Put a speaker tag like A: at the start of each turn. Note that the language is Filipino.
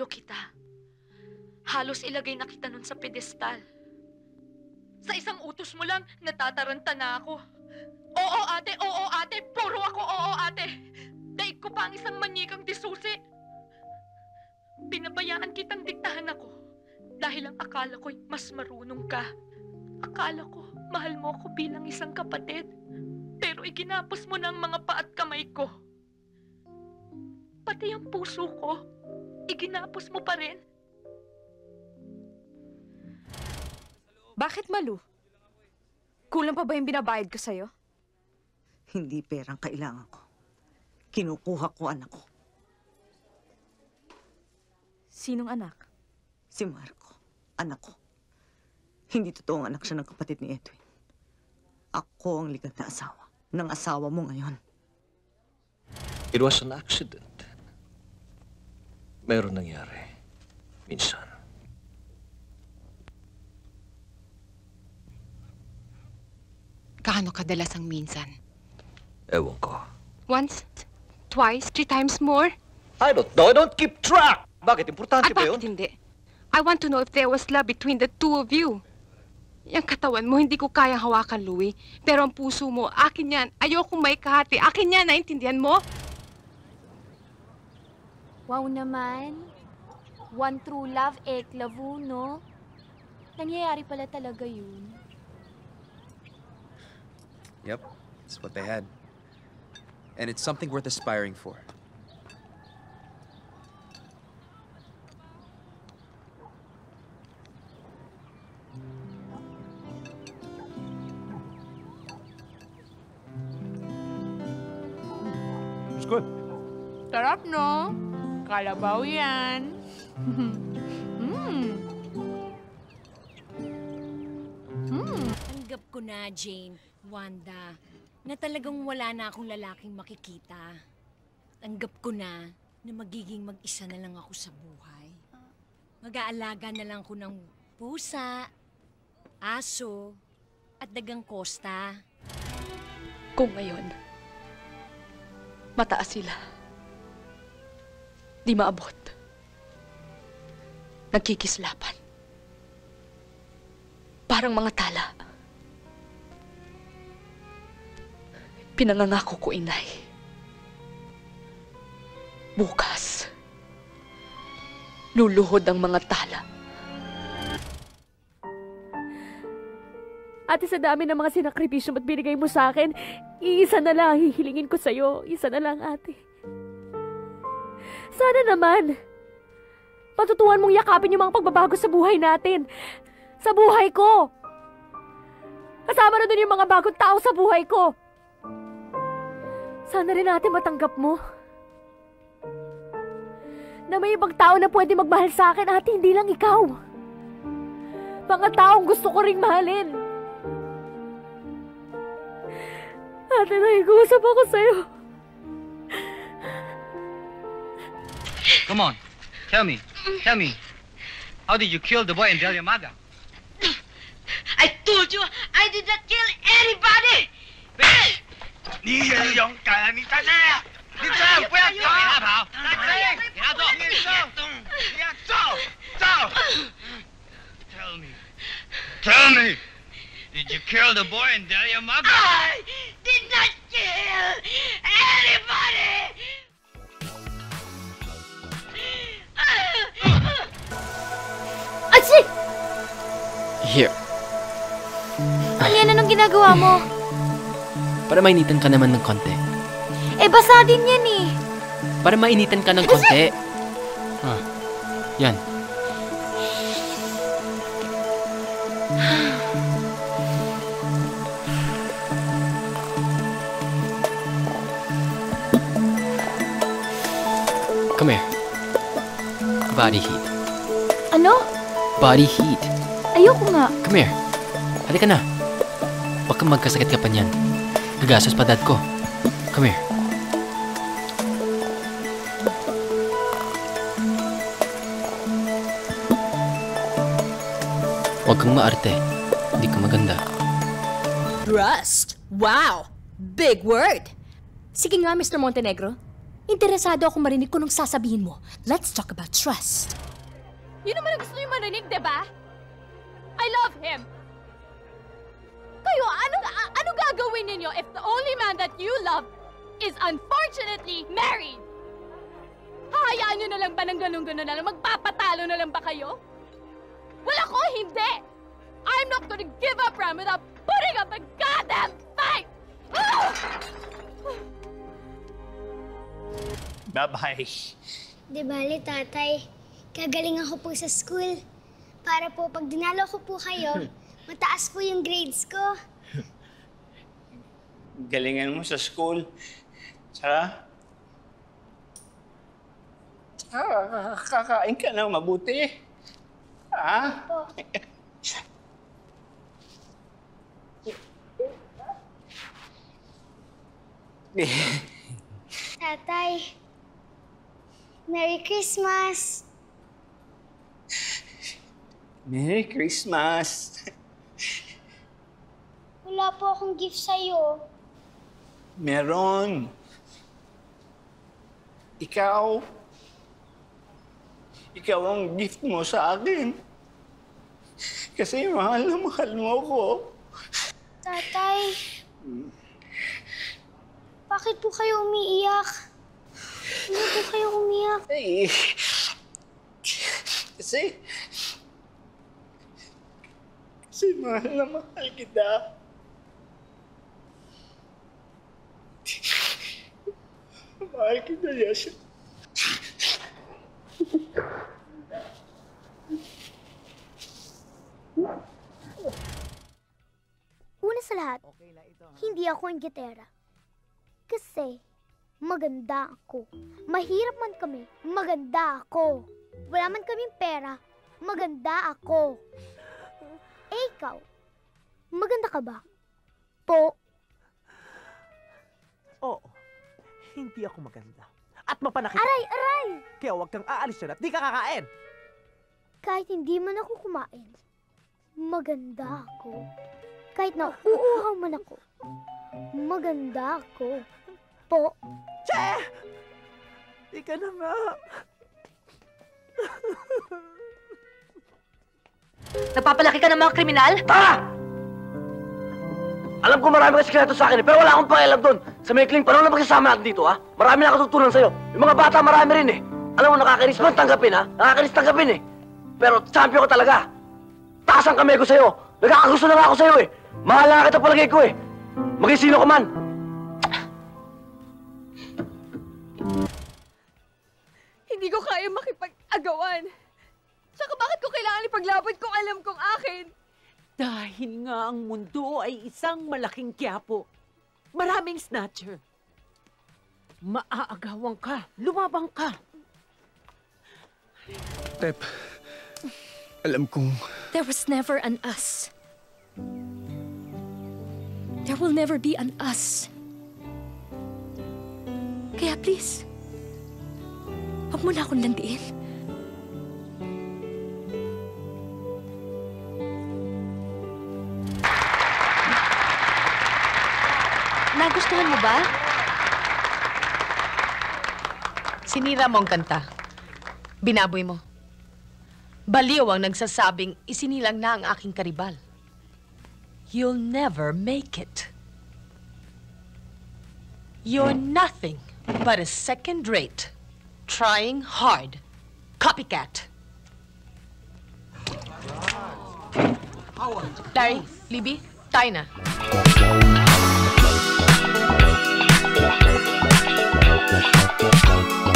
A: Idolo kita. Halos ilagay na kita nun sa pedestal. Sa isang utos mo lang, natataranta na ako. Oo ate, oo ate, puro ako oo ate. Daig ko pa ang isang manyikang disusi. Pinabayaan kitang diktahan ako dahil ang akala ko'y mas marunong ka. Akala ko, mahal mo ako bilang isang kapatid. Pero iginapos mo na ang mga pa at kamay ko. Pati ang puso ko, iginapos mo pa rin.
B: Bakit malu? Kulang pa ba yung binabayad ko sa'yo?
C: Hindi perang kailangan ko. Kinukuha ko anak ko.
B: Sinong anak?
C: Si Marco. Anak ko. Hindi totoong anak siya ng kapatid ni Edwin. Ako ang ligat na asawa ng asawa mo ngayon.
D: It was an accident. Meron nangyari. Minsan.
E: Gaano kadalas ang minsan?
D: Ewan ko.
E: Once? Twice? Three times more?
D: I don't know. I don't keep track. Bakit? Importante
E: At
D: ba yun?
E: bakit hindi? I want to know if there was love between the two of you. Yung katawan mo, hindi ko kayang hawakan, Louie. Pero ang puso mo, akin yan. Ayoko may kahati. Akin yan, naintindihan mo?
F: Wow naman. One true love, ek lavu, no? Nangyayari pala talaga yun.
G: Yep, it's what they had. And it's something worth aspiring for.
H: It's good.
I: Sarap, no? Kalabaw yan. mm. Mm.
J: Tanggap ko na, Jane, Wanda, na talagang wala na akong lalaking makikita. Tanggap ko na na magiging mag-isa na lang ako sa buhay. Mag-aalaga na lang ako ng pusa, aso, at dagang kosta.
A: Kung ngayon, mataas sila. Di maabot. Nagkikislapan. Parang mga tala. Pinangangako ko, inay. Bukas, luluhod ang mga tala.
F: Ate, sa dami ng mga sinakripisyo at binigay mo sa akin, iisa na lang ang hihilingin ko sa'yo. Isa na lang, ate. Sana naman, patutuan mong yakapin yung mga pagbabago sa buhay natin. Sa buhay ko. Kasama na dun yung mga bagong tao sa buhay ko. Sana rin natin matanggap mo. Na may ibang tao na pwede magmahal sa akin, ate, hindi lang ikaw. Mga taong gusto ko ring mahalin. Ate, nakikuusap ako sa'yo.
K: Come on, tell me, tell me. How did you kill the boy and tell your mother?
L: I told you I did not kill anybody!
K: 你也勇敢，你站那样，你这样不要走，给他跑，站正，给他走，你走，你要走，走。Tell me, tell me, did you kill the boy and tell your mother?
L: I did not kill anybody!
M: Here.
F: Yan? Anong ginagawa mo?
M: Para mainitan ka naman ng konti.
F: Eh, basa din yan eh.
M: Para mainitan ka ng konti. Ah, yan. Come here. Body heat.
F: Ano?
M: Body heat.
F: Ayoko nga.
M: Come here. Halika na. Baka magkasakit ka pa niyan. Gagastos pa dad ko. Come here. Huwag kang maarte. Hindi ka maganda.
N: Rust? Wow! Big word! Sige nga, Mr. Montenegro.
F: Interesado ako marinig kung anong sasabihin mo. Let's talk about trust.
I: Yun naman ang gusto niyo marinig, di ba? I love him! Kayo, ano, ano gagawin ninyo if the only man that you love is unfortunately married? Hahayaan nyo na lang ba ng ganun-ganun na lang? Magpapatalo na lang ba kayo? Wala ko, hindi! I'm not gonna give up, Ram, without putting up a goddamn fight!
K: Bye-bye.
H: Di bali, tatay. Kagaling ako po sa school. Para po pag dinalo ko po kayo, mataas po yung grades ko.
K: Galingan mo sa school. Tsaka, tsaka kakain ka ng mabuti. Ha?
H: Tatay, Merry Christmas!
K: Merry Christmas.
H: Wala po akong gift sa'yo.
K: Meron. Ikaw. Ikaw ang gift mo sa akin. Kasi mahal na mahal mo ko.
H: Tatay, bakit po kayo umiiyak? Hindi po kayo umiyak.
K: Ay, kasi... Kasi mahal na mahal kita. mahal kita, Yasha.
H: Una sa lahat, hindi ako ang gitera. Kasi, maganda ako. Mahirap man kami, maganda ako. Wala man kaming pera, maganda ako. Eh, ikaw, maganda ka ba? Po,
N: Oo, hindi ako maganda. At mapanakit.
H: aray, aray!
N: Kaya huwag kang aalis dyan at di ka kakain.
H: Kahit hindi man ako kumain, maganda ako. Kahit na uuhaw man ako, maganda ako. Po,
N: Che! Di ka na nga.
A: Nagpapalaki ka ng mga kriminal?
O: Tara! Alam ko marami ka sikreto sa akin eh, pero wala akong pakialam doon. Sa maikling panahon na magsasama natin dito, ha? Marami na ako tutunan sa'yo. Yung mga bata, marami rin eh. Alam mo, nakakainis man tanggapin, ha? Nakakainis tanggapin eh. Pero champion ko talaga. Taas ang kamay ko sa'yo. Nagkakagusto na nga ako sa'yo eh. Mahal na kita palagay ko eh. Maging sino ka man.
I: Hindi ko kaya makipag-agawan. Tsaka bakit ko kailangan ipaglabad kung alam kong akin?
P: Dahil nga ang mundo ay isang malaking kiyapo. Maraming snatcher. Maaagawan ka. Lumabang ka.
Q: Pep, alam kong
F: There was never an us. There will never be an us. Kaya please, huwag mo na akong landiin.
A: Ba?
R: Sinira mo ang kanta. Binaboy mo. Baliw ang nagsasabing isinilang na ang aking karibal. You'll never make it. You're nothing but a second-rate, trying hard, copycat. Larry, Libby, tayo na.
K: Thank you.